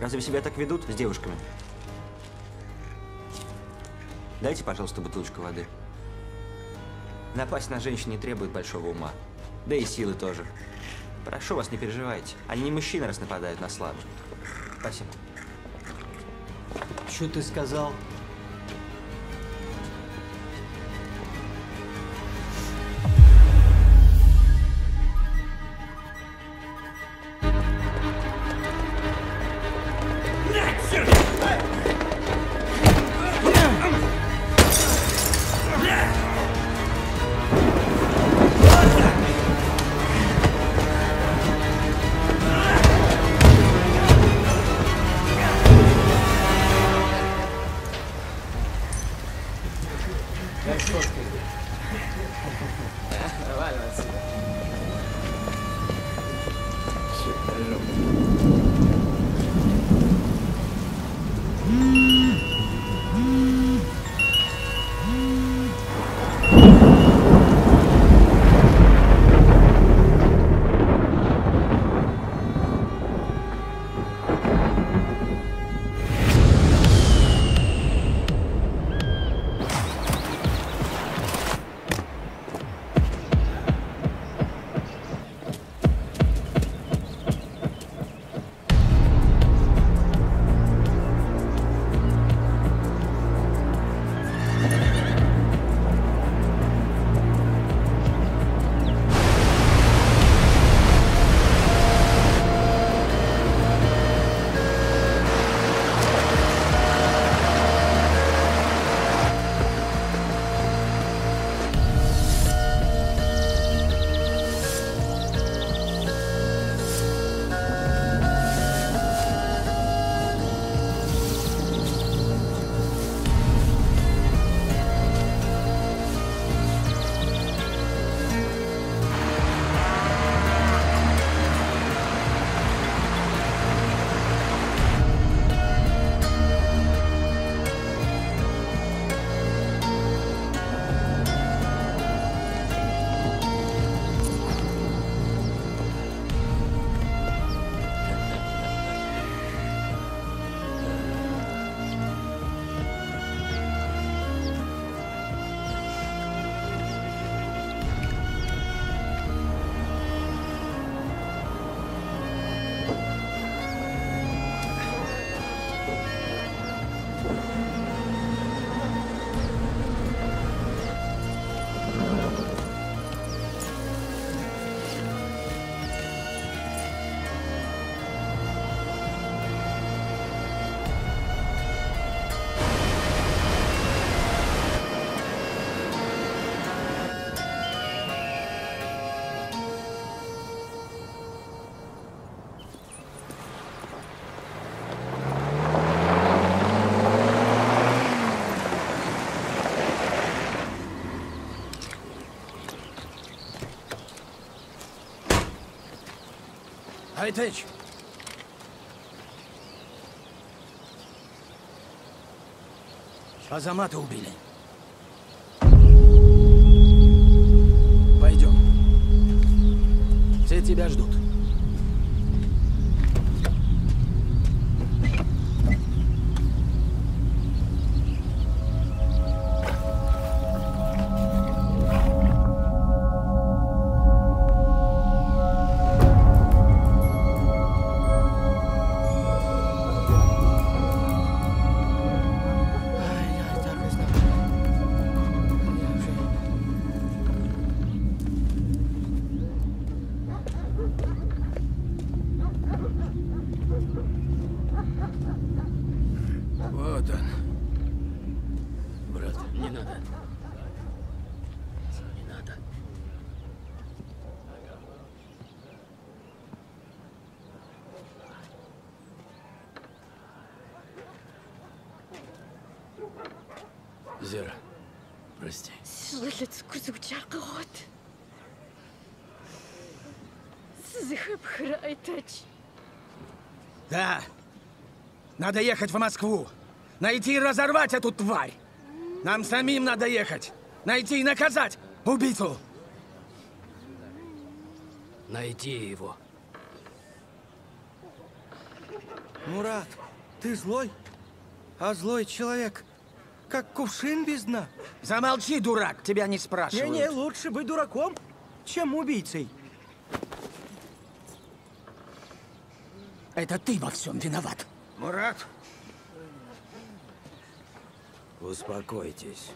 Разве себя так ведут с девушками? Дайте, пожалуйста, бутылочку воды. Напасть на женщин не требует большого ума. Да и силы тоже. Прошу вас, не переживайте. Они не мужчины, раз нападают на слабых. Спасибо. Что ты сказал? Айтеч! Азамата убили. Пойдем. Все тебя ждут. Надо ехать в Москву. Найти и разорвать эту тварь. Нам самим надо ехать. Найти и наказать. Убийцу! Найти его. Мурат, ты злой? А злой человек, как кувшин без дна. Замолчи, дурак, тебя не спрашивают. Не-не, лучше быть дураком, чем убийцей. Это ты во всем виноват. Мурат, Успокойтесь.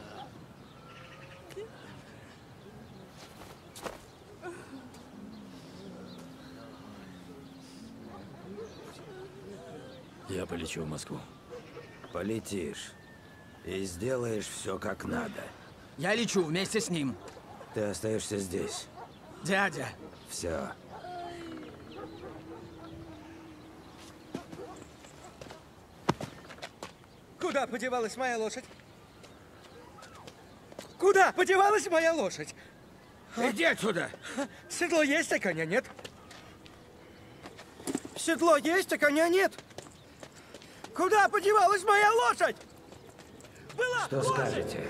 Я полечу в Москву. Полетишь. И сделаешь все как надо. Я лечу вместе с ним. Ты остаешься здесь. Дядя, Все. Куда подевалась моя лошадь? Куда подевалась моя лошадь? иди отсюда. Седло есть, а коня нет. Седло есть, а коня нет. Куда подевалась моя лошадь? Была Что лошадь! скажете?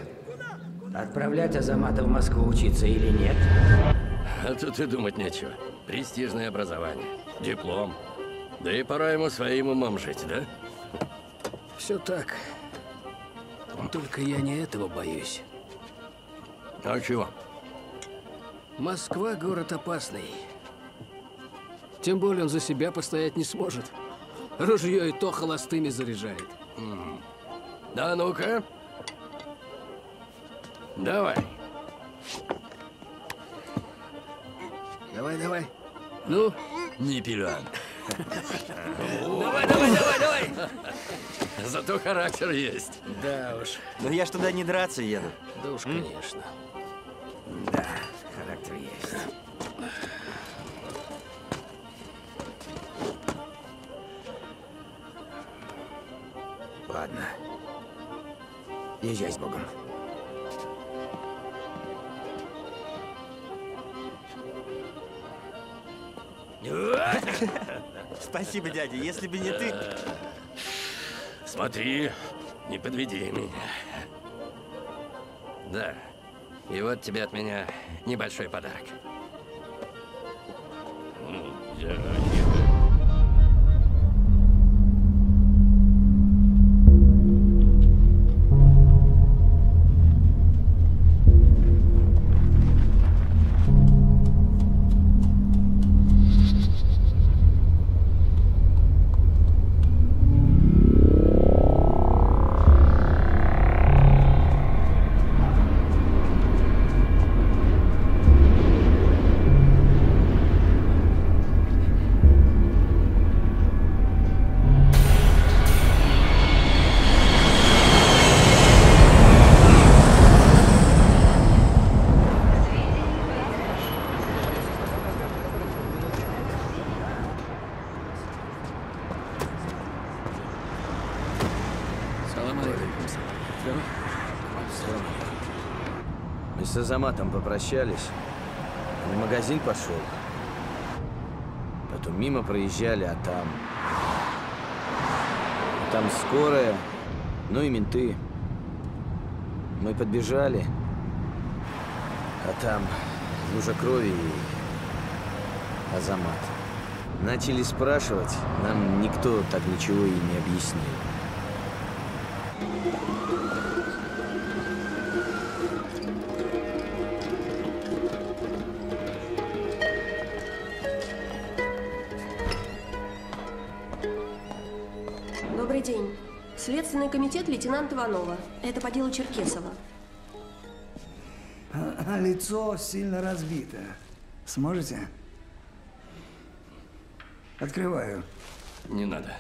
Отправлять Азамата в Москву учиться или нет? А тут и думать нечего. Престижное образование, диплом. Да и пора ему своим умом жить, да? Все так. Только я не этого боюсь. А чего? Москва город опасный. Тем более он за себя постоять не сможет. Ружье и то холостыми заряжает. Да ну-ка. Давай. Давай, давай. Ну, не пилан. Давай, давай, давай, давай. Зато характер есть. Да уж, Но я ж туда не драться еду. да уж, конечно. Да, характер есть. Ладно. Езжай с Богом. Спасибо, дядя. Если бы не ты... Смотри, не подведи меня. Да. И вот тебе от меня небольшой подарок. М, с Азаматом попрощались. В магазин пошел. Потом мимо проезжали, а там... а Там скорая, ну и менты. Мы подбежали, а там лужа крови и Азамат. Начали спрашивать, нам никто так ничего и не объяснил. Комитет лейтенант Иванова. Это по делу Черкесова. А лицо сильно разбито. Сможете? Открываю. Не надо.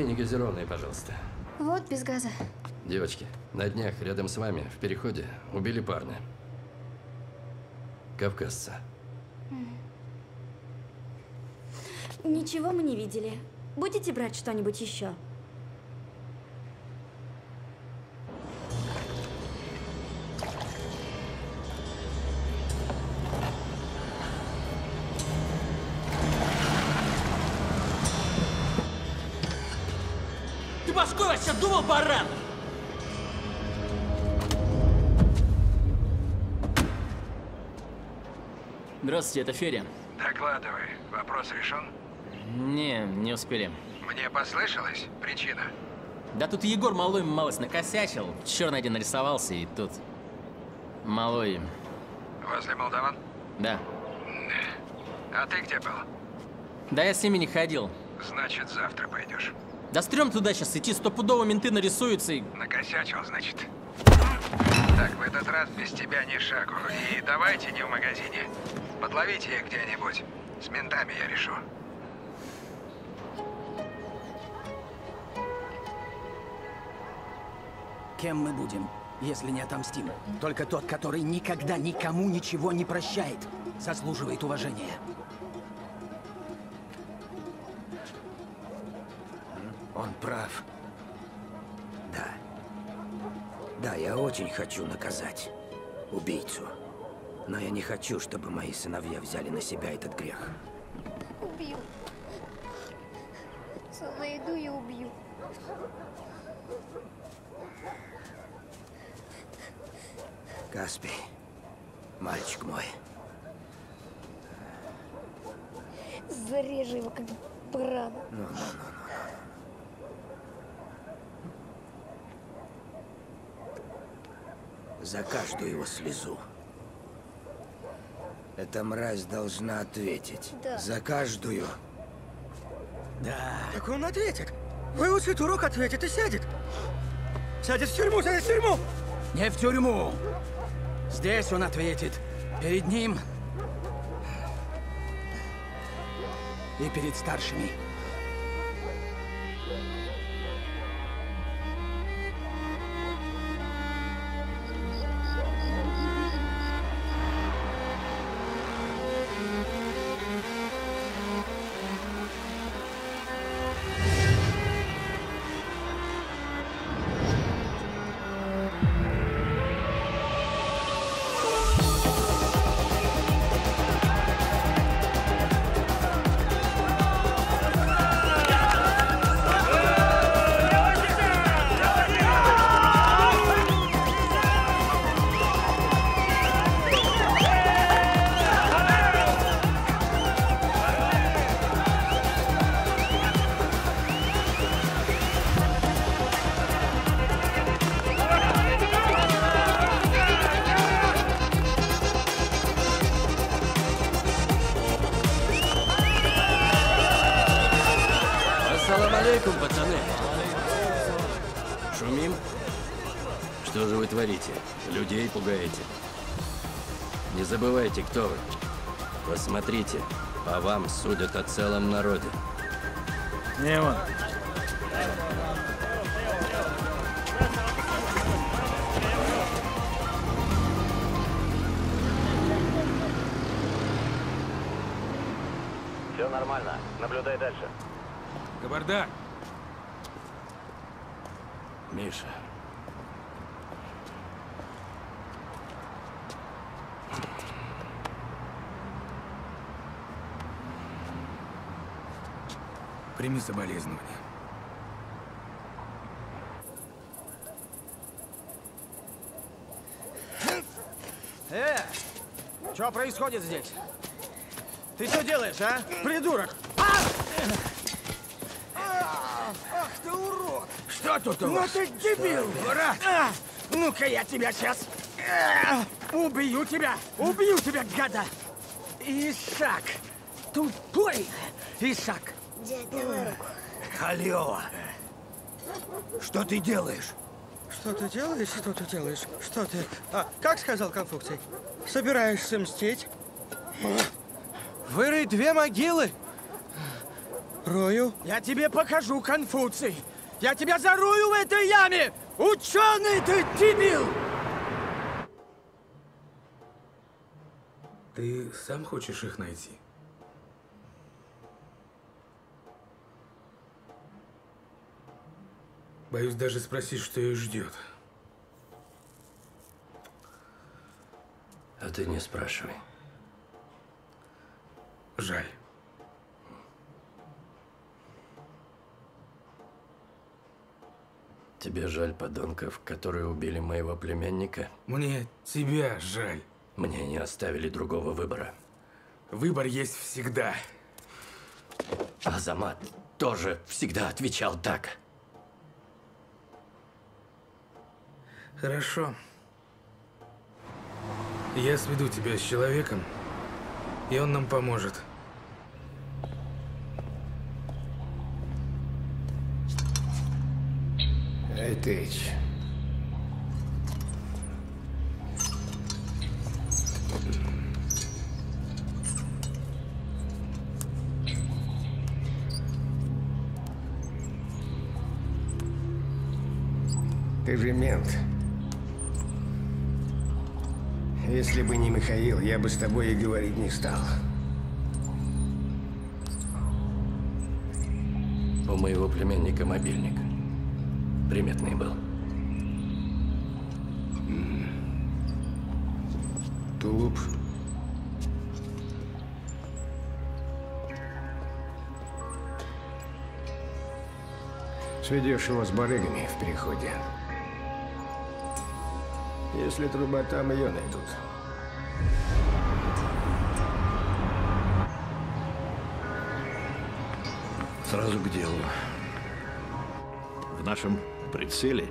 Воды негазированной, пожалуйста. Вот, без газа. Девочки, на днях рядом с вами в переходе убили парня. Кавказца. Ничего мы не видели. Будете брать что-нибудь еще? Здравствуйте, это Ферри. Докладывай. Вопрос решен? Не, не успели. Мне послышалось? Причина? Да тут Егор Малой малость накосячил. Черный один нарисовался, и тут... Малой... Возле молдаван? Да. А ты где был? Да я с ними не ходил. Значит, завтра пойдешь. Да стрём туда сейчас идти, стопудово менты нарисуются и... Накосячил, значит. Так, в этот раз без тебя ни шагу. И давайте не в магазине. Подловите их где-нибудь. С ментами я решу. Кем мы будем, если не отомстим? Только тот, который никогда никому ничего не прощает, заслуживает уважения. Он прав. Да, я очень хочу наказать убийцу. Но я не хочу, чтобы мои сыновья взяли на себя этот грех. Убью. Найду и убью. Каспий, мальчик мой, Зарежу его, как барана. ну, ну, ну, За каждую его слезу. Эта мразь должна ответить. Да. За каждую. Да. Так он ответит. Выучит урок, ответит и сядет. Сядет в тюрьму, сядет в тюрьму. Не в тюрьму. Здесь он ответит. Перед ним и перед старшими. Людей пугаете. Не забывайте, кто вы. Посмотрите, по вам судят о целом народе. Не он. Все нормально. Наблюдай дальше. Кабарда. Миша. Прими соболезнования. Э, что происходит здесь? Ты что делаешь, а? Придурок! Ах ты урод! Что тут у Ну вас? ты дебил! Брат! А, Ну-ка я тебя сейчас... а, Убью тебя! Убью тебя, гада! Исаак! Тупой Исаак! Давай руку. Алло! Что ты делаешь? Что ты делаешь? Что ты делаешь? Что ты... А, как сказал Конфуций? Собираешься мстить? Вырыть две могилы? Рою? Я тебе покажу, Конфуций! Я тебя зарую в этой яме! Ученый ты, дебил! Ты сам хочешь их найти? Боюсь даже спросить, что их ждет. А ты не спрашивай. Жаль. Тебе жаль подонков, которые убили моего племянника? Мне тебя жаль. Мне не оставили другого выбора. Выбор есть всегда. Азамат тоже всегда отвечал так. Хорошо. Я сведу тебя с человеком, и он нам поможет. Эй, Тэч. Ты же мент. Если бы не Михаил, я бы с тобой и говорить не стал. У моего племянника мобильник. Приметный был. Тулуп. Сведешь его с барыгами в переходе. Если труба там, ее найдут. Сразу к делу. В нашем прицеле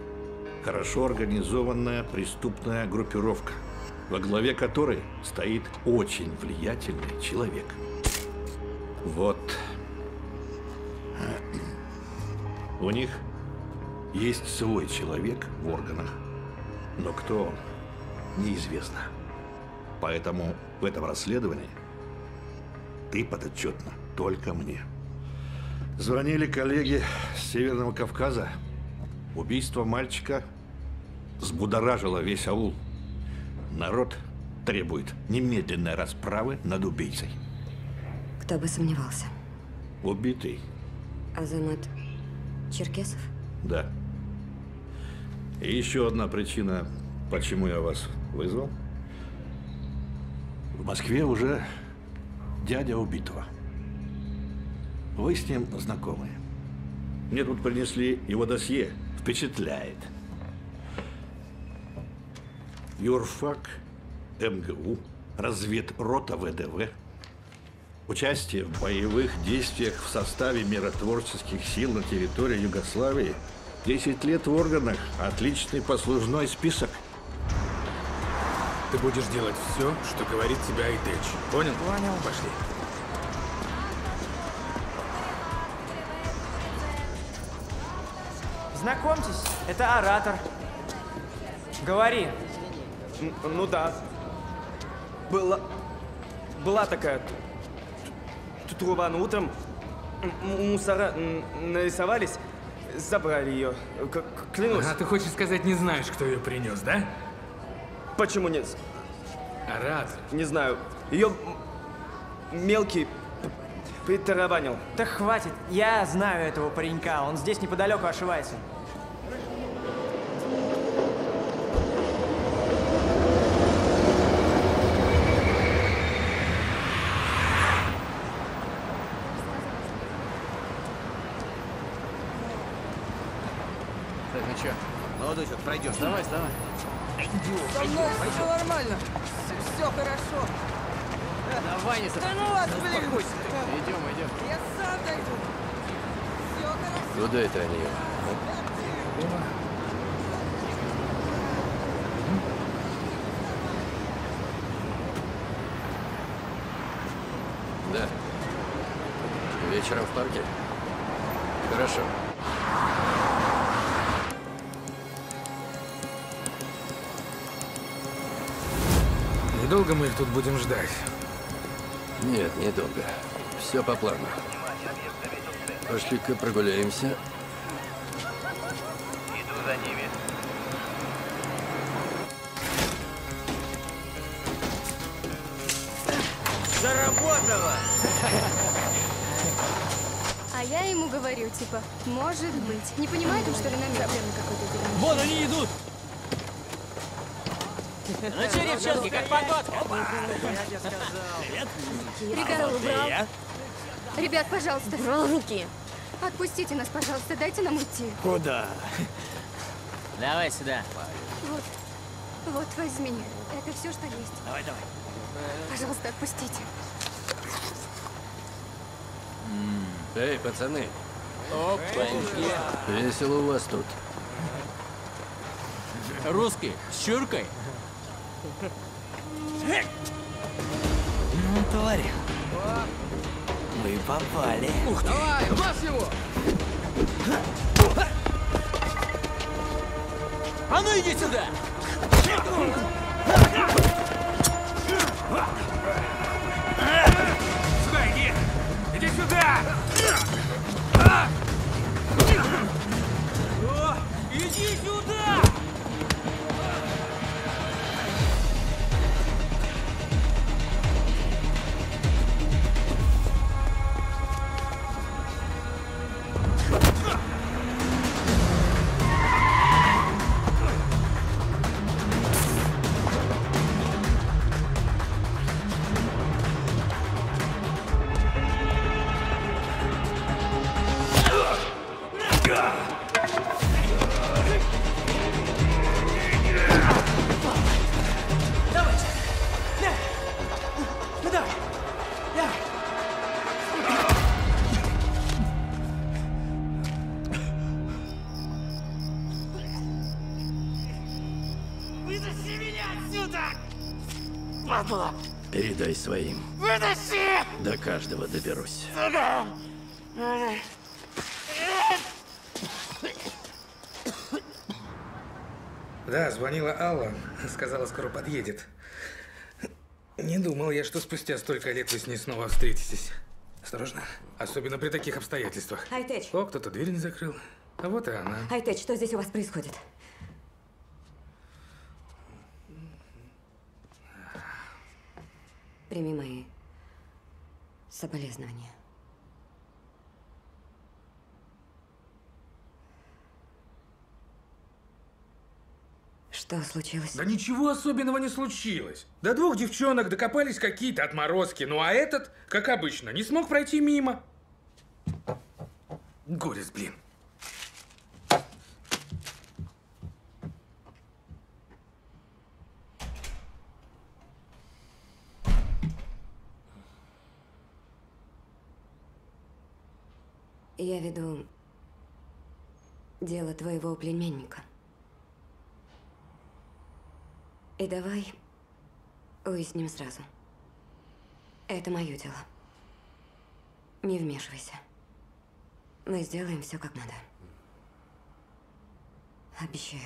хорошо организованная преступная группировка, во главе которой стоит очень влиятельный человек. Вот. У них есть свой человек в органах, но кто он, неизвестно. Поэтому в этом расследовании ты подотчетна только мне. Звонили коллеги с Северного Кавказа. Убийство мальчика взбудоражило весь аул. Народ требует немедленной расправы над убийцей. Кто бы сомневался. Убитый, Азамат Черкесов? да. И еще одна причина, почему я вас вызвал. В Москве уже дядя убитого. Вы с ним знакомы. Мне тут принесли его досье. Впечатляет. Юрфак, МГУ, разведрота ВДВ. Участие в боевых действиях в составе миротворческих сил на территории Югославии. 10 лет в органах. Отличный послужной список. Ты будешь делать все, что говорит тебя Айтэч. Понял? Понял. Пошли. Знакомьтесь, это оратор. Говори. Н- Ну да. Была... Была такая... Труба, но утром мусора нарисовались, забрали ее. К- к- Клянусь. А ты хочешь сказать, не знаешь, кто ее принес, да? Почему нет? Оратор. Не знаю. Ее мелкий п- притаранил. Да хватит, я знаю этого паренька, он здесь неподалеку ошивается. Так, ну чё? Молодой человек, пройдешь. Давай, давай. Со мной все нормально. Все хорошо. Давай, не Да ну вас, блин. Идем, идем. Я сам дойду. Все хорошо. Куда это они? Да. Вечером в парке? Хорошо. Недолго мы их тут будем ждать. Нет, недолго. Все по плану. Пошли-ка прогуляемся. Иду за ними. Заработало! А я ему говорю, типа, может быть. Не понимает он, что ли, намек? Проблемы какой-то. Вон они идут! Ну че, девчонки, как погодка? Ребят, убрал. Ребят, пожалуйста. Брал руки. Отпустите нас, пожалуйста, дайте нам уйти. Куда? Давай сюда. Вот, вот возьми. Это все, что есть. Давай, давай. Пожалуйста, отпустите. Эй, пацаны, Опаньки. весело у вас тут. Русский, с чуркой. Ну, тварь. Мы попали. Ух ты. Давай, вас его! А ну иди сюда! Сюда иди! Иди сюда! О, иди сюда! Сказала, скоро подъедет. Не думал я, что спустя столько лет вы с ней снова встретитесь. Осторожно. Особенно при таких обстоятельствах. Айтеч. О, кто-то дверь не закрыл. А вот и она. Айтеч, что здесь у вас происходит? Прими мои соболезнования. Что случилось? Да ничего особенного не случилось. До двух девчонок докопались какие-то отморозки. Ну а этот, как обычно, не смог пройти мимо. Горец, блин. Я веду дело твоего племянника. И давай уясним сразу. Это мое дело. Не вмешивайся. Мы сделаем все как надо. Обещаю.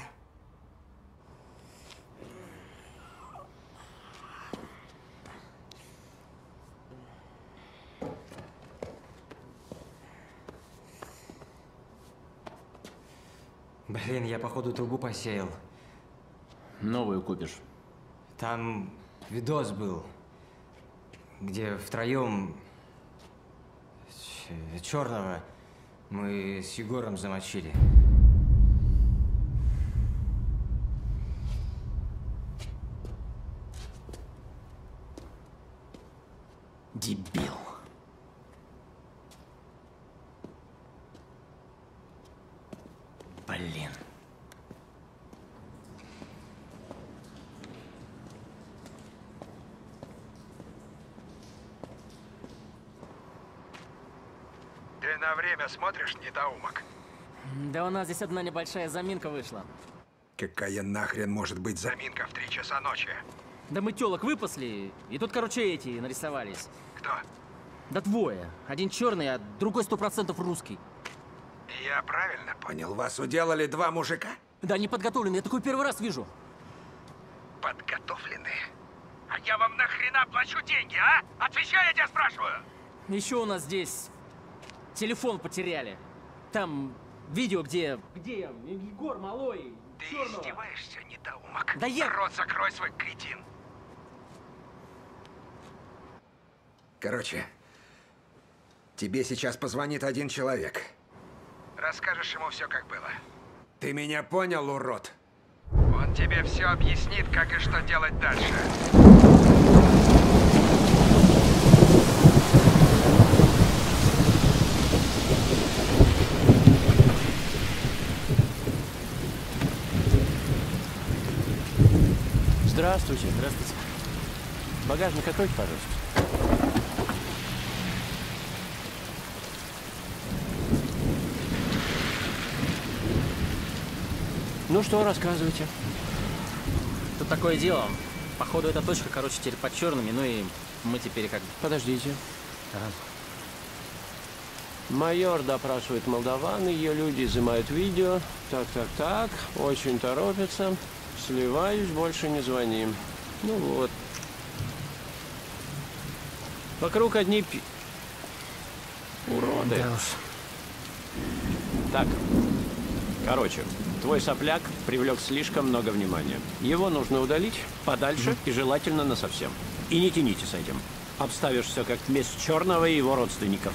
Блин, я походу трубу посеял. Новую купишь. Там видос был, где втроем черного мы с Егором замочили. Дебил. Блин. Ты на время смотришь, недоумок? Да у нас здесь одна небольшая заминка вышла. Какая нахрен может быть заминка в три часа ночи? Да мы телок выпасли, и тут, короче, эти нарисовались. Кто? Да двое. Один черный, а другой сто процентов русский. Я правильно понял, вас уделали два мужика? Да, они подготовлены, я такой первый раз вижу. Подготовленные? А я вам нахрена плачу деньги, а? Отвечай, я тебя спрашиваю! Еще у нас здесь телефон потеряли. Там видео, где... Где Егор Малой? Ты издеваешься, недоумок? Да я... Рот закрой свой кретин. Короче, тебе сейчас позвонит один человек. Расскажешь ему все, как было. Ты меня понял, урод? Он тебе все объяснит, как и что делать дальше. Здравствуйте. Здравствуйте. Багажник откройте, пожалуйста. Ну что, рассказывайте. Тут такое дело. Походу, эта точка, короче, теперь под черными, ну и мы теперь как бы... Подождите. Ага. Майор допрашивает молдаван, ее люди изымают видео. Так, так, так, очень торопятся. Сливаюсь, больше не звони. Ну вот. Вокруг одни пи... Уроды. Да уж. Так, короче, твой сопляк привлек слишком много внимания. Его нужно удалить подальше и желательно насовсем. И не тяните с этим. Обставишь все как месть Черного и его родственников.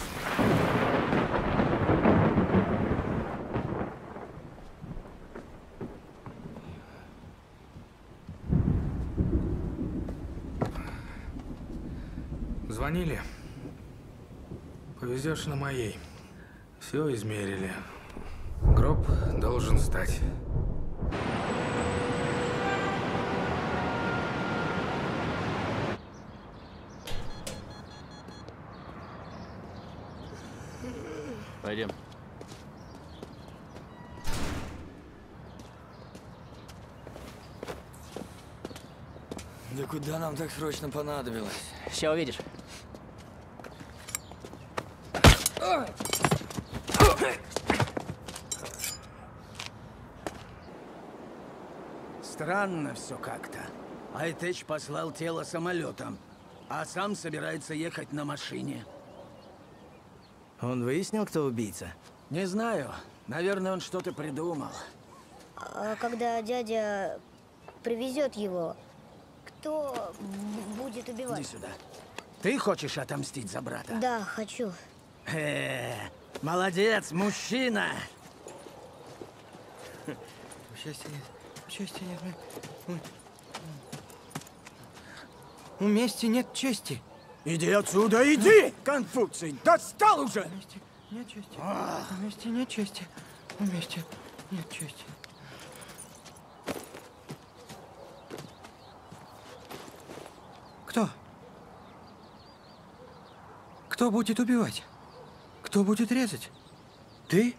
Звонили? Повезешь на моей. Все измерили. Гроб должен стать. Пойдем. Да куда нам так срочно понадобилось? Сейчас увидишь. Странно все как-то. Айтеч послал тело самолетом, а сам собирается ехать на машине. Он выяснил, кто убийца? Не знаю. Наверное, он что-то придумал. А когда дядя привезет его, кто будет убивать? Иди сюда. Ты хочешь отомстить за брата? Да, хочу. Э, молодец, мужчина! Счастья нет. Счастья нет. У мести нет чести. Иди отсюда, иди! Конфуций, достал уже! Нет чести. У мести нет чести. У мести нет чести. Кто? Кто будет убивать? Кто будет резать? Ты?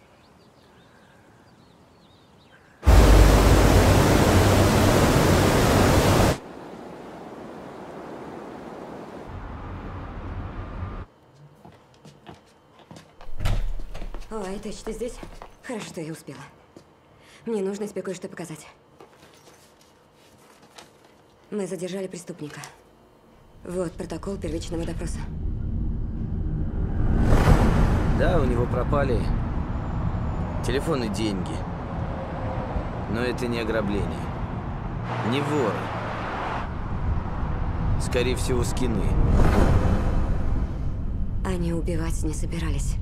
О, Айтеч, ты здесь? Хорошо, что я успела. Мне нужно тебе кое-что показать. Мы задержали преступника. Вот протокол первичного допроса. Да, у него пропали телефон и деньги. Но это не ограбление. Не воры. Скорее всего, скины. Они убивать не собирались.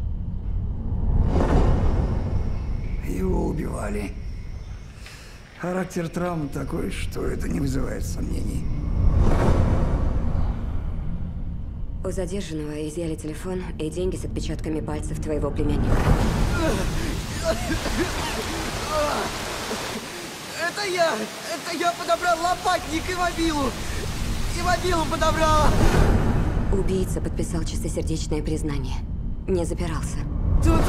Его убивали. Характер травм такой, что это не вызывает сомнений. У задержанного изъяли телефон и деньги с отпечатками пальцев твоего племянника. Это я! Это я подобрал лопатник и мобилу! И мобилу подобрал! Убийца подписал чистосердечное признание. Не запирался. Тут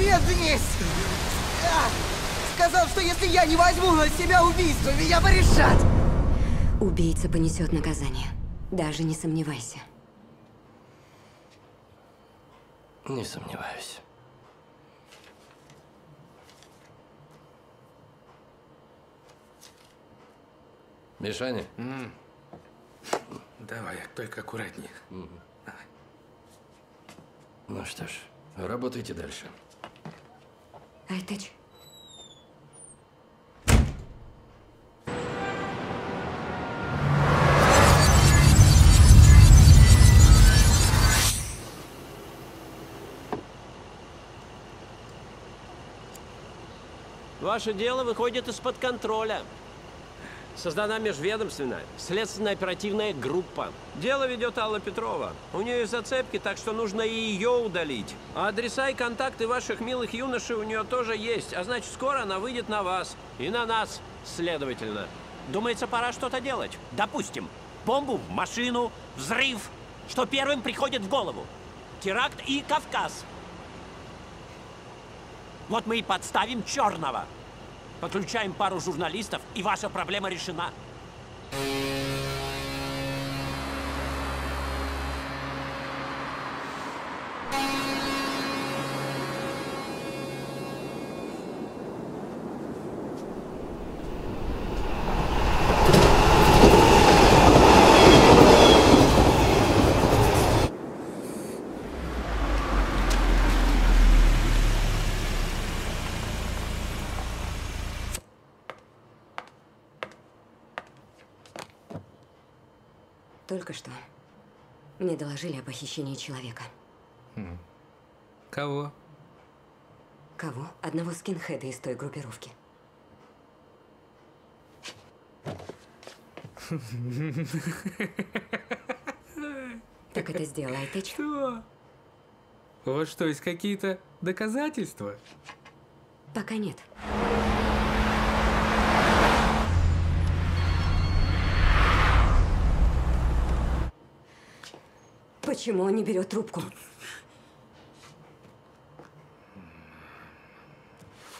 мент есть! А! Сказал, что если я не возьму на себя убийство, меня порешат! Убийца понесет наказание. Даже не сомневайся. Не сомневаюсь. Мишаня? Давай, только аккуратнее. Ну что ж, Работайте дальше. Айтыч. Ваше дело выходит из-под контроля. Создана межведомственная следственная оперативная группа. Дело ведет Алла Петрова. У нее зацепки, так что нужно и ее удалить. А адреса и контакты ваших милых юношей у нее тоже есть. А значит, скоро она выйдет на вас. И на нас, следовательно. Думается, пора что-то делать. Допустим, бомбу в машину, взрыв. Что первым приходит в голову? Теракт и Кавказ. Вот мы и подставим черного. Подключаем пару журналистов, и ваша проблема решена. Только что мне доложили о похищении человека. Хм. Кого? Кого? Одного скинхеда из той группировки. Так это сделал Айтыч? Что? Вот что, есть какие-то доказательства? Пока нет. Почему он не берет трубку?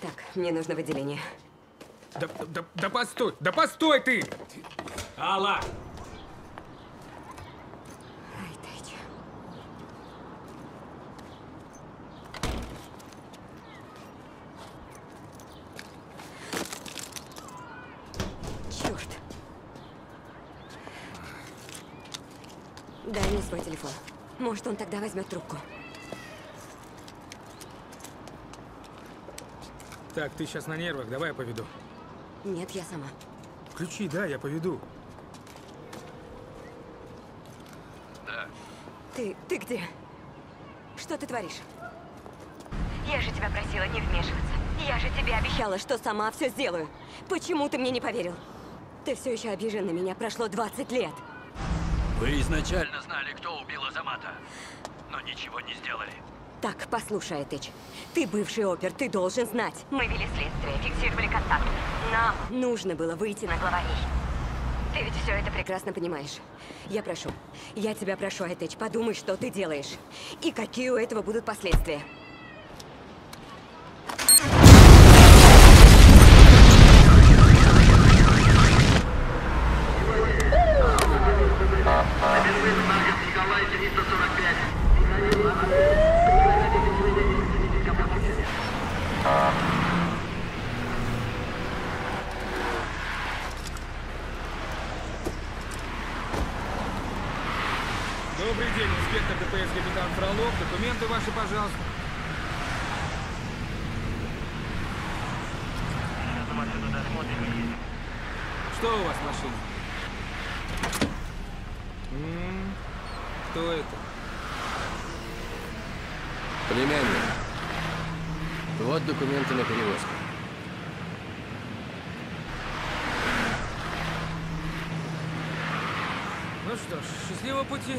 Так, мне нужно в отделение. Да, да, да постой, да постой ты! Алла! Айтыч. Черт. Дай мне свой телефон. Может, он тогда возьмет трубку. Так, ты сейчас на нервах, давай я поведу. Нет, я сама. Включи, да, я поведу. Да. Ты, ты где? Что ты творишь? Я же тебя просила не вмешиваться. Я же тебе обещала, что сама все сделаю. Почему ты мне не поверил? Ты все еще обижен на меня. Прошло 20 лет. Вы изначально знали, кто убил Азамата, но ничего не сделали. Так, послушай, Этыч. Ты бывший опер, ты должен знать. Мы вели следствие, фиксировали контакт. Нам нужно было выйти на главарей. Ты ведь все это прекрасно понимаешь. Я прошу, я тебя прошу, Этыч, подумай, что ты делаешь. И какие у этого будут последствия. Что у вас в машине? М, Кто это? Племянник. Вот документы на перевозку. Ну что ж, счастливого пути.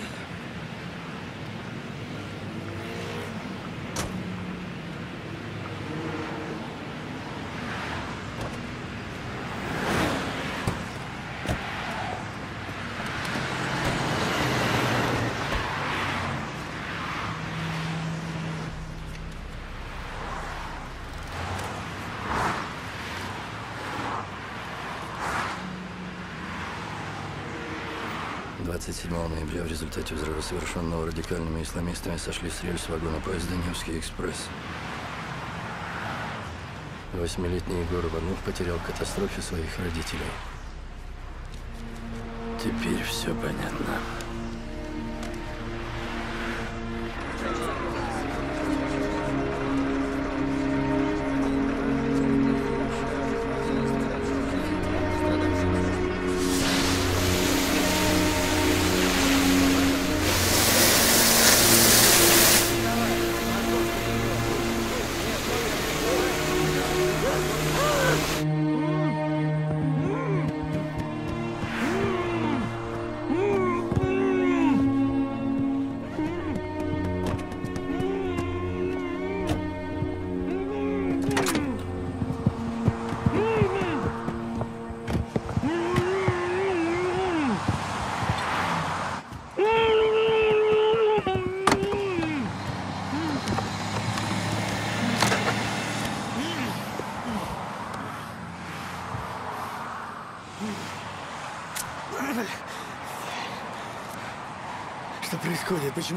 27 ноября в результате взрыва, совершенного радикальными исламистами, сошли с рельс вагона поезда «Невский экспресс». Восьмилетний Егор Иванов потерял в катастрофе своих родителей. Теперь все понятно.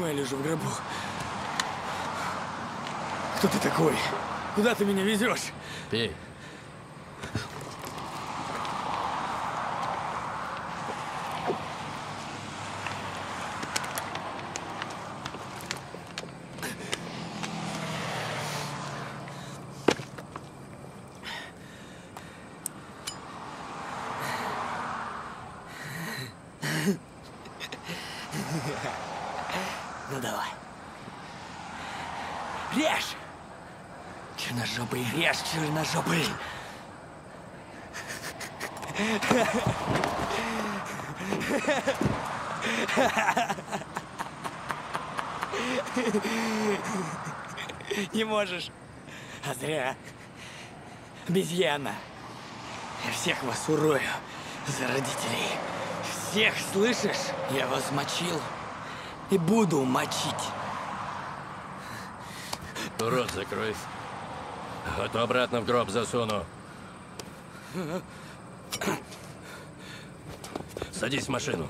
Почему я лежу в гробу? Кто ты такой? Куда ты меня везешь? Пей. Ну давай. Режь! Черножопый, черножопый! Не можешь. А зря. Обезьяна. Я всех вас урою за родителей. Всех, слышишь? Я вас мочил и буду мочить. Рот закрой. А то обратно в гроб засуну. Садись в машину.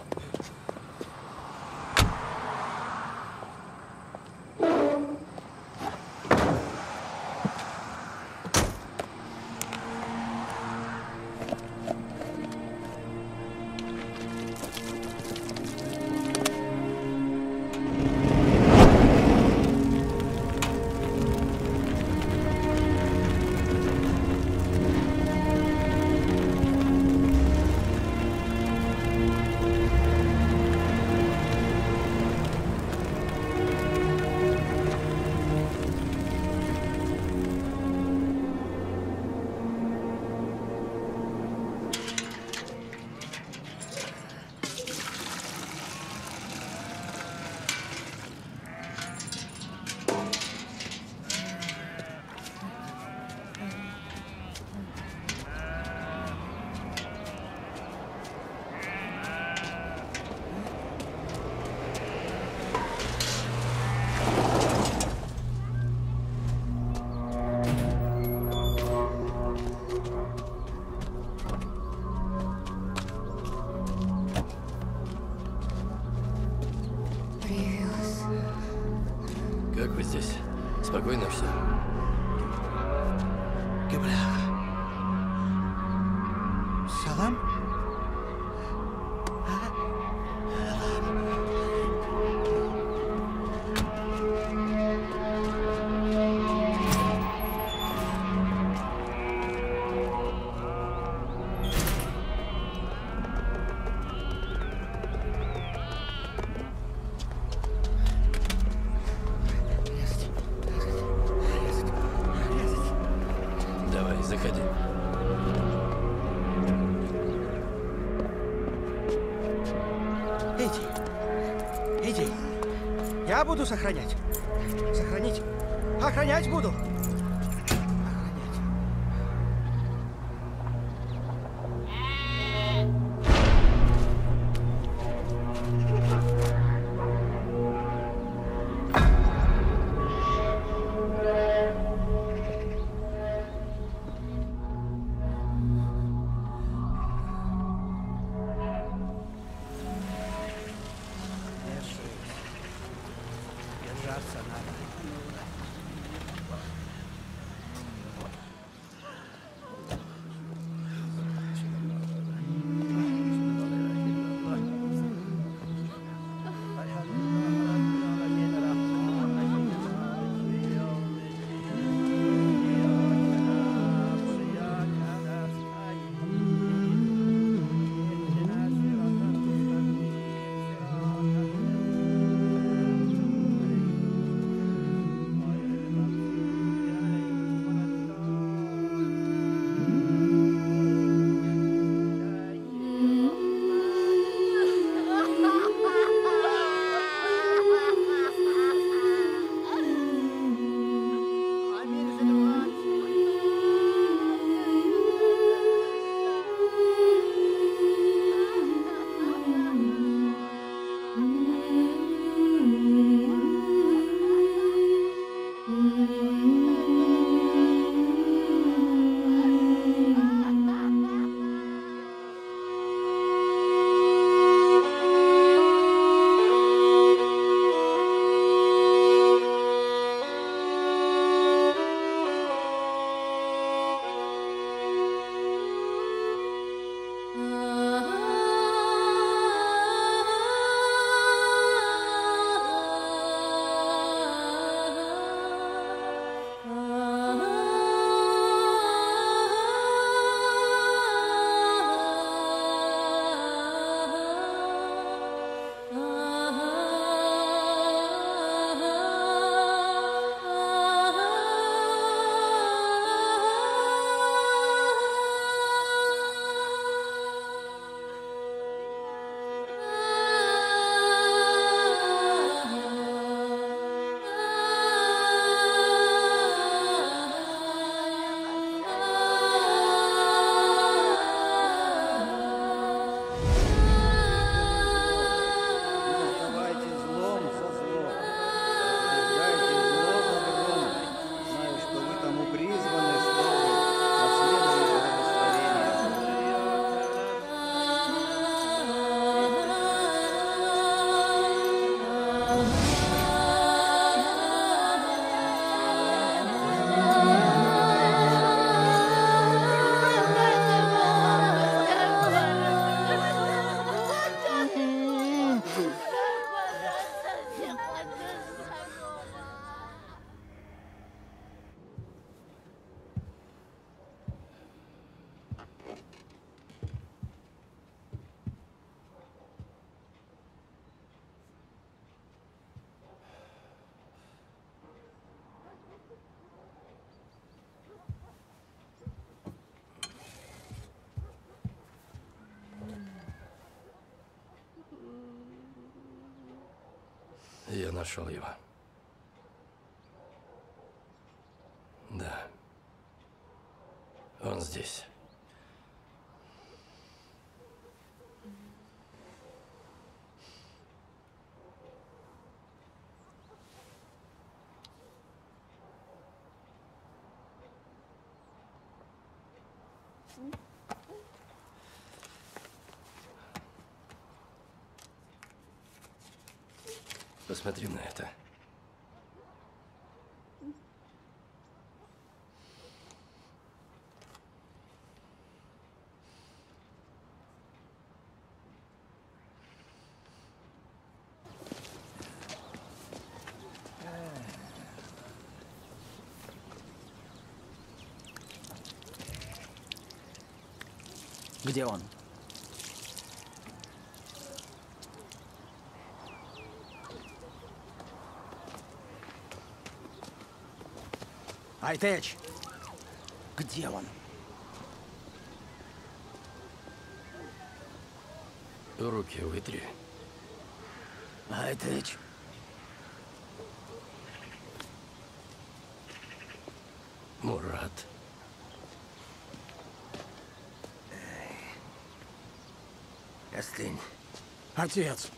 Буду сохранять. Нашел его. Да. Он здесь. Посмотри на это. Где он? Айтеч! Где он? Руки вытри. Айтеч! Мурат. Остынь. Отец!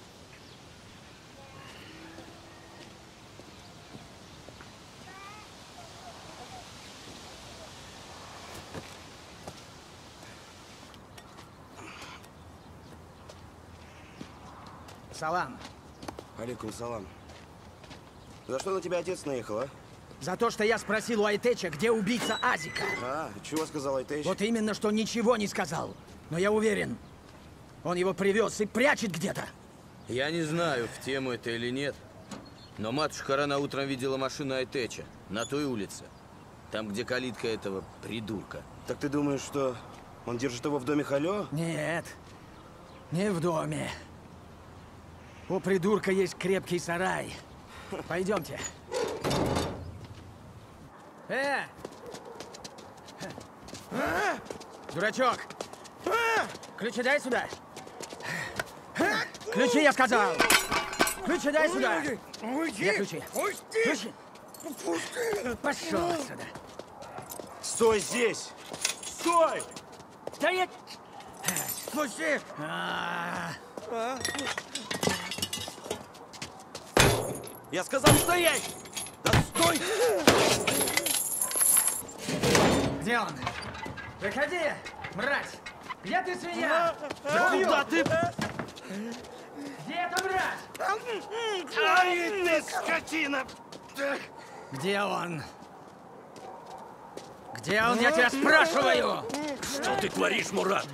Салам. Алейкум салам. За что на тебя отец наехал, а? За то, что я спросил у Айтеча, где убийца Азика. А, чего сказал Айтеч? Вот именно, что ничего не сказал. Но я уверен, он его привез и прячет где-то. Я не знаю, в тему это или нет, но матушка рано утром видела машину Айтеча на той улице. Там, где калитка этого придурка. Так ты думаешь, что он держит его в доме Халё? Нет, не в доме. У придурка есть крепкий сарай. Пойдемте. Э! Дурачок! Ключи дай сюда! Ключи, я сказал! Ключи дай сюда! Где ключи? Ключи! Пошел отсюда! Стой здесь! Стой! Да я... Пусти! А, Я сказал стоять! Да стой! Где он? Выходи, мразь! Где ты, свинья? Да Убью! куда ты? Где эта мразь? Ай, ты скотина! Где он? Где он, я тебя спрашиваю? Что ты творишь, Мурат?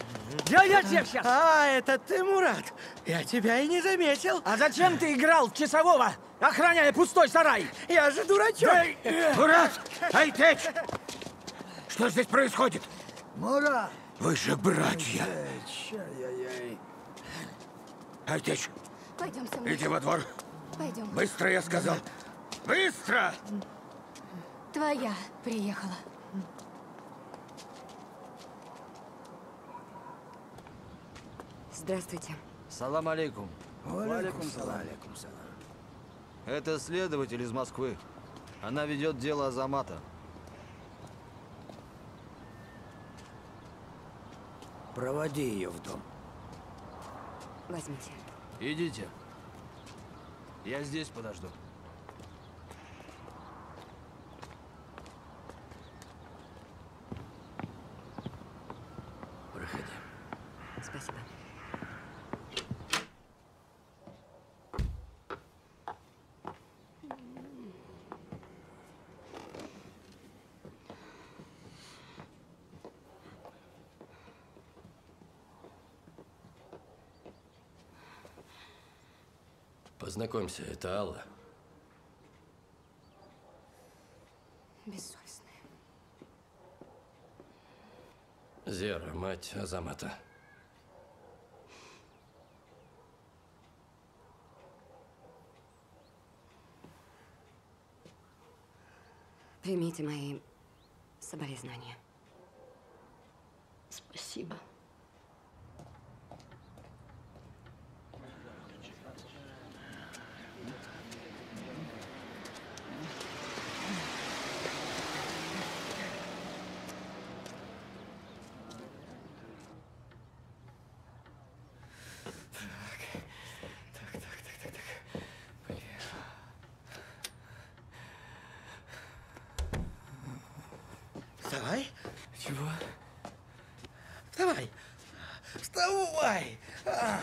Я, я тебя сейчас! А, это ты, Мурат? Я тебя и не заметил. А зачем ты играл в часового, охраняя пустой сарай? Я же дурачок. Мурат! Айтеч! Что здесь происходит? Мурат! Вы же братья! Айтеч, Пойдем со мной. иди во двор. Пойдем. Быстро, я сказал. Быстро! Твоя приехала. Здравствуйте. Салам алейкум. Валикум салам. Это следователь из Москвы. Она ведет дело Азамата. Проводи ее в дом. Возьмите. Идите. Я здесь подожду. Проходи. Спасибо. Познакомься, это Алла. Бессовестная. Зера, мать Азамата. Примите мои соболезнования. Спасибо. Вставай. Чего? Вставай. Вставай. А.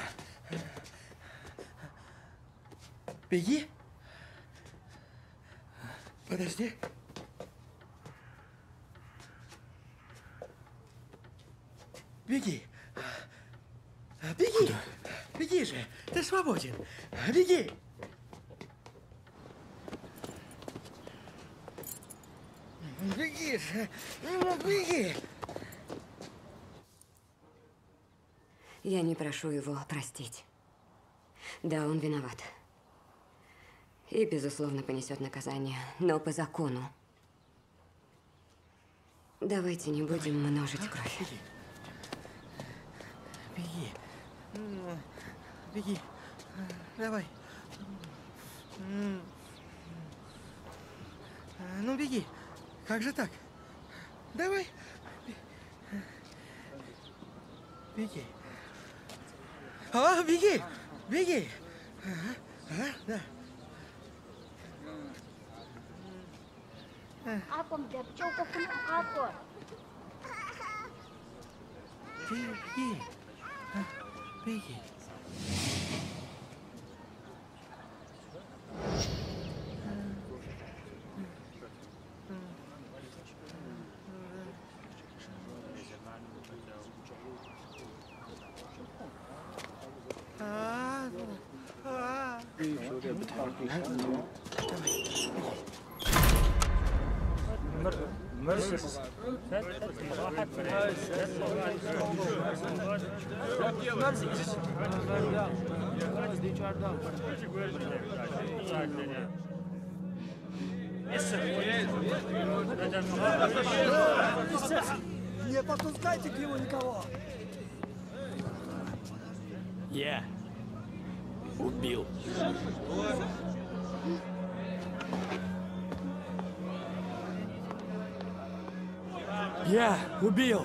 Беги. Подожди. Беги. Беги. Беги же. Ты свободен. Беги. Беги же. Ну, беги. Я не прошу его простить. Да, он виноват. И, безусловно, понесет наказание, но по закону. Давайте не будем множить кровь. Беги. Беги. Давай. Ну, беги. Как же так? Давай. Беги. А, беги. Беги. Ага, да. Dia cukup kena apa? Беги. А, Беги. Убил.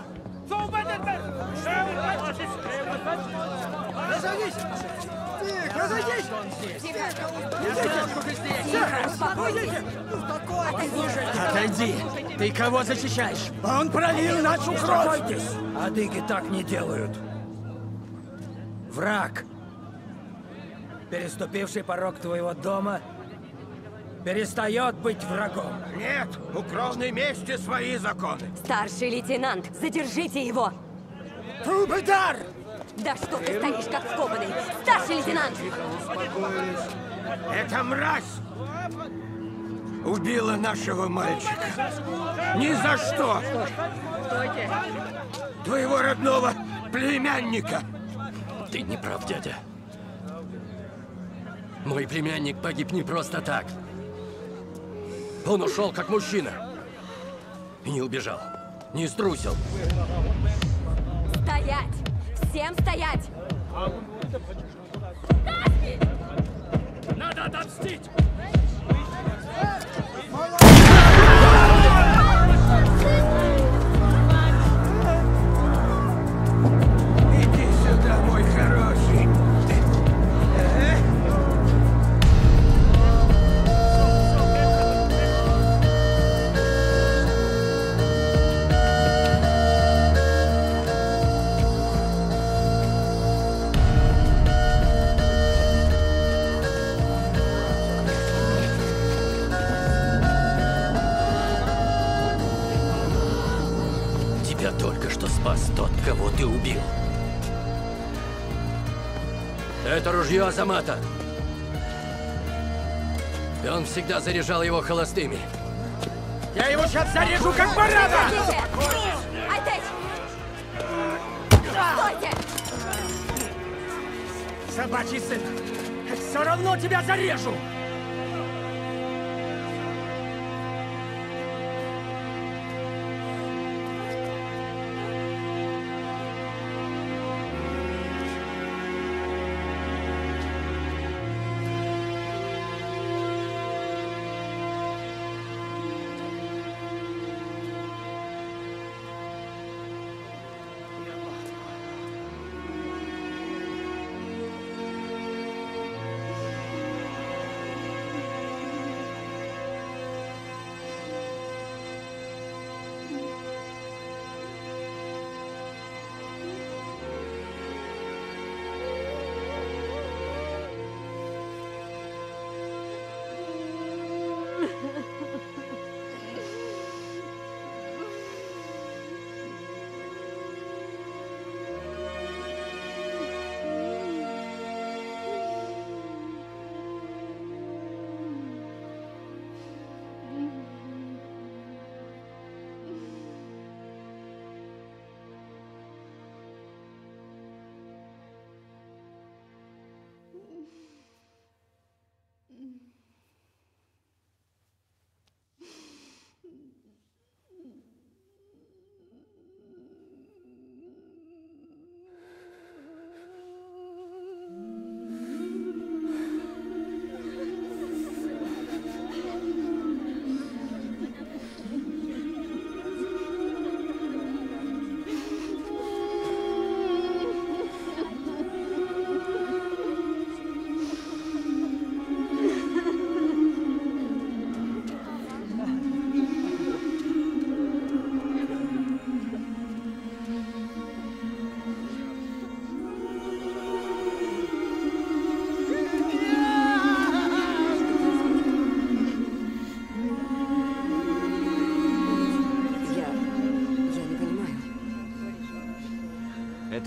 Разойдись! Тихо, разойдись! Отойди! Ты кого защищаешь? Он пролил нашу кровь! Адыги так не делают. Враг, переступивший порог твоего дома, перестает быть врагом. Нет, у кровной мести свои законы. Старший лейтенант, задержите его! Трубадар! Да что ты стоишь как вкопанный? Старший лейтенант! Эта мразь убила нашего мальчика. Ни за что! Твоего родного племянника. Ты не прав, дядя. Мой племянник погиб не просто так. Он ушел как мужчина. И не убежал. Не струсил. Стоять! Всем стоять! Надо отомстить! Это ружье Азамата. И он всегда заряжал его холостыми. Я его сейчас зарежу, как барана! Стойте! Собачий сын! Все равно тебя зарежу!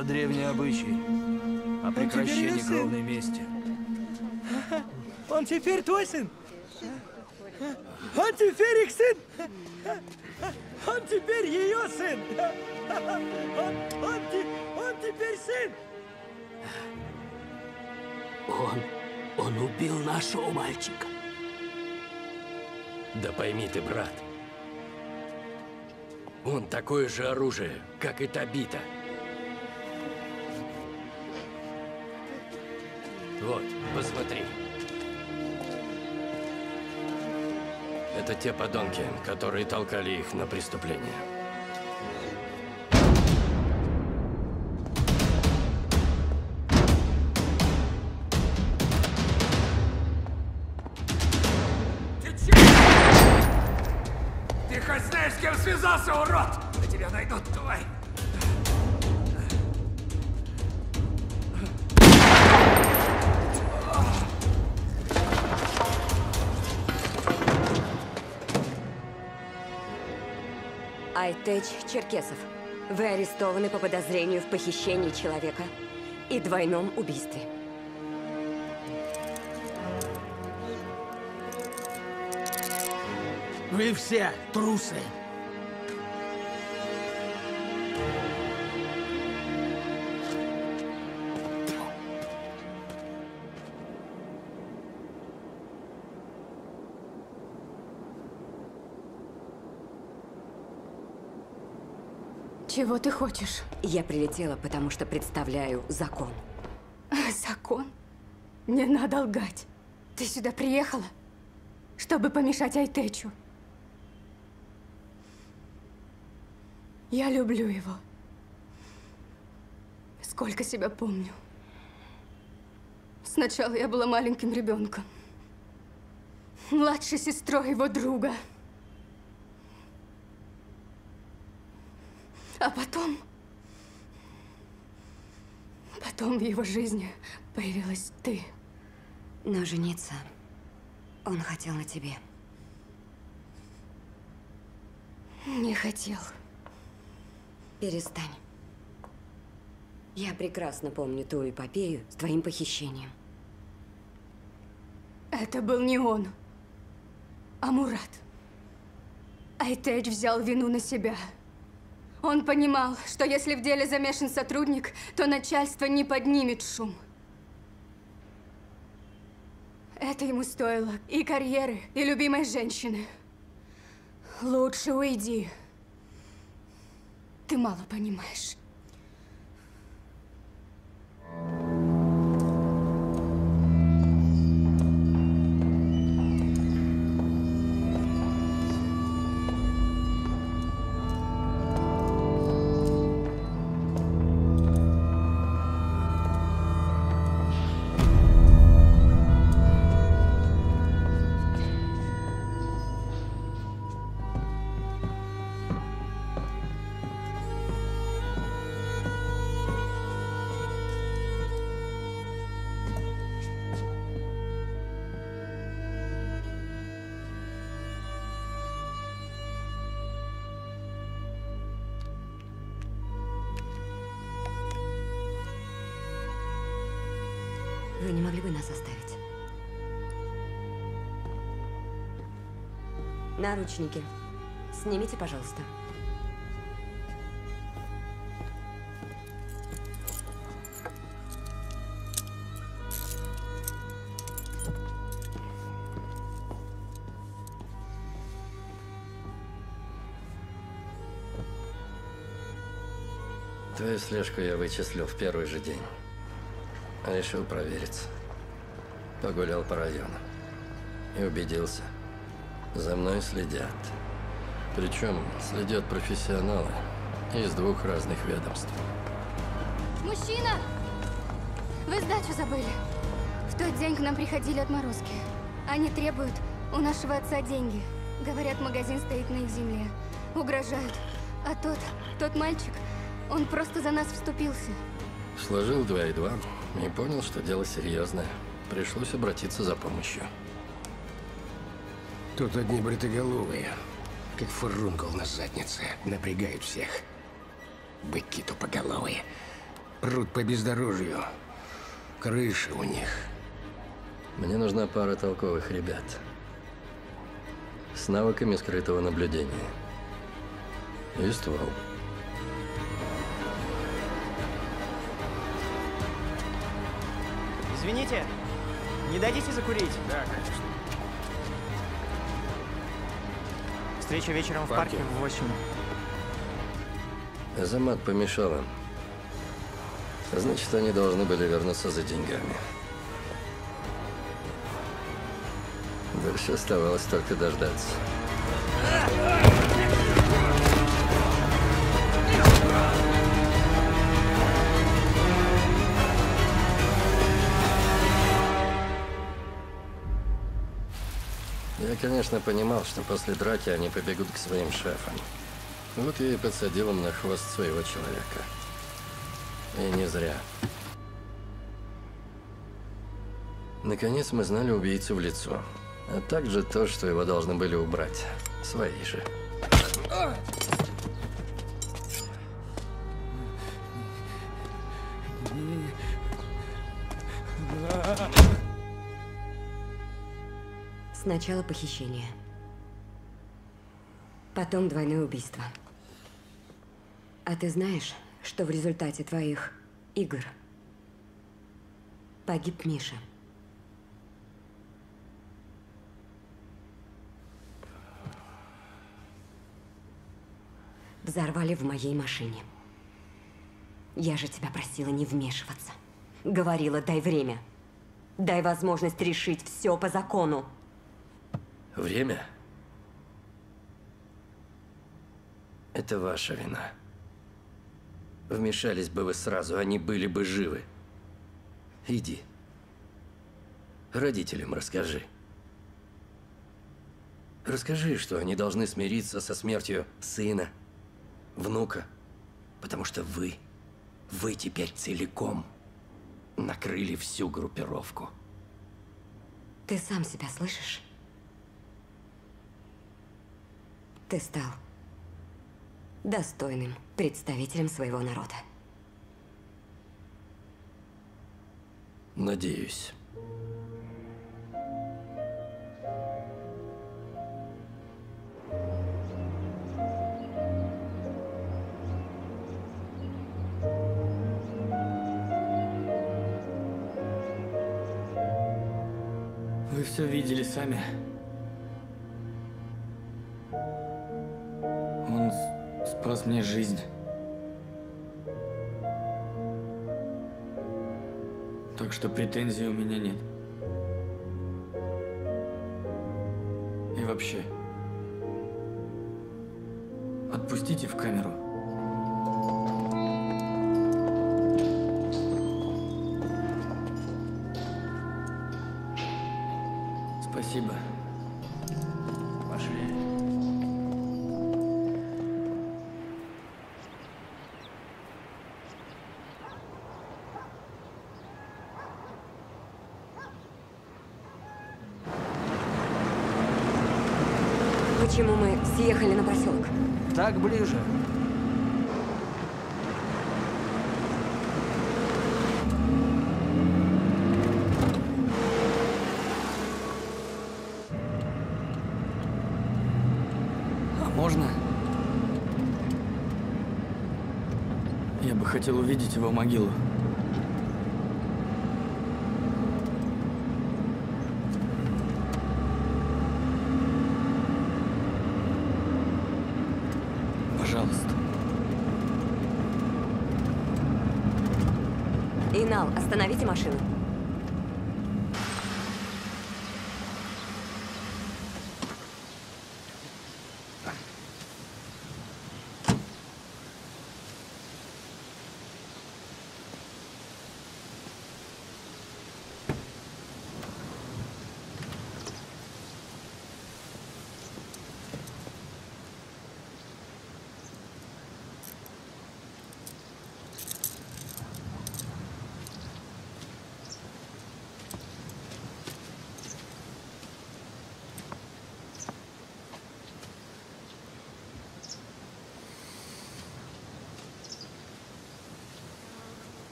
Это древний обычай о прекращении кровной мести. Он теперь твой сын. Он теперь их сын. Он теперь ее сын. Он, он, он теперь сын. Он... он убил нашего мальчика. Да пойми ты, брат. Он такое же оружие, как и Табита. Те подонки, которые толкали их на преступление. Ты хоть знаешь, с кем связался, урод? На тебя найдут, тварь. Айтеч Черкесов. Вы арестованы по подозрению в похищении человека и двойном убийстве. Вы все трусы. Чего ты хочешь? Я прилетела, потому что представляю закон. Закон? Не надо лгать. Ты сюда приехала, чтобы помешать Айтечу. Я люблю его. Сколько себя помню. Сначала я была маленьким ребенком. Младшей сестрой его друга. А потом... Потом в его жизни появилась ты. Но жениться он хотел на тебе. Не хотел. Перестань. Я прекрасно помню ту эпопею с твоим похищением. Это был не он, а Мурат. Айтедж взял вину на себя. Он понимал, что если в деле замешан сотрудник, то начальство не поднимет шум. Это ему стоило и карьеры, и любимой женщины. Лучше уйди. Ты мало понимаешь. Наручники. Снимите, пожалуйста. Твою слежку я вычислил в первый же день. Решил провериться. Погулял по району. И убедился. За мной следят. Причем следят профессионалы из двух разных ведомств. Мужчина! Вы сдачу забыли. В тот день к нам приходили отморозки. Они требуют у нашего отца деньги. Говорят, магазин стоит на их земле. Угрожают. А тот, тот мальчик, он просто за нас вступился. Сложил два и два и понял, что дело серьезное. Пришлось обратиться за помощью. Тут одни бритоголовые, как фурункул на заднице, напрягают всех. Быки тупоголовые. прут по бездорожью. Крыша у них. Мне нужна пара толковых ребят. С навыками скрытого наблюдения. И ствол. Извините, не дадите закурить? Да, конечно. Встреча вечером в парке, парке. в 8. Азамат помешал им. Значит, они должны были вернуться за деньгами. Дальше оставалось только дождаться. Конечно, понимал, что после драки они побегут к своим шефам. Вот я и подсадил им на хвост своего человека. И не зря. Наконец мы знали убийцу в лицо. А также то, что его должны были убрать. Свои же. Сначала похищение. Потом двойное убийство. А ты знаешь, что в результате твоих игр погиб Миша? Взорвали в моей машине. Я же тебя просила не вмешиваться. Говорила, дай время. Дай возможность решить все по закону. Время? Это ваша вина. Вмешались бы вы сразу, они были бы живы. Иди. Родителям расскажи. Расскажи, что они должны смириться со смертью сына, внука, потому что вы, вы теперь целиком накрыли всю группировку. Ты сам себя слышишь? Ты стал достойным представителем своего народа. Надеюсь. Вы все видели сами. Спас мне жизнь. Так что претензий у меня нет. И вообще, отпустите в камеру. Спасибо. Так ближе. А можно? Я бы хотел увидеть его могилу.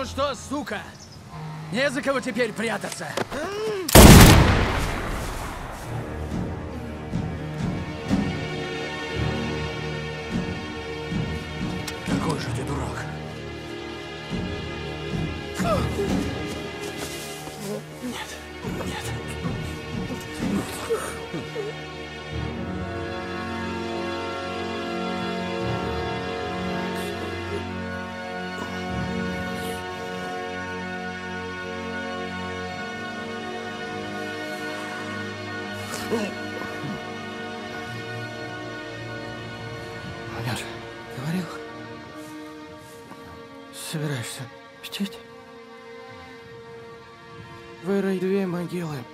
Ну что, сука, не за кого теперь прятаться. Вырой